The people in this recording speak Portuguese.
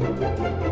Música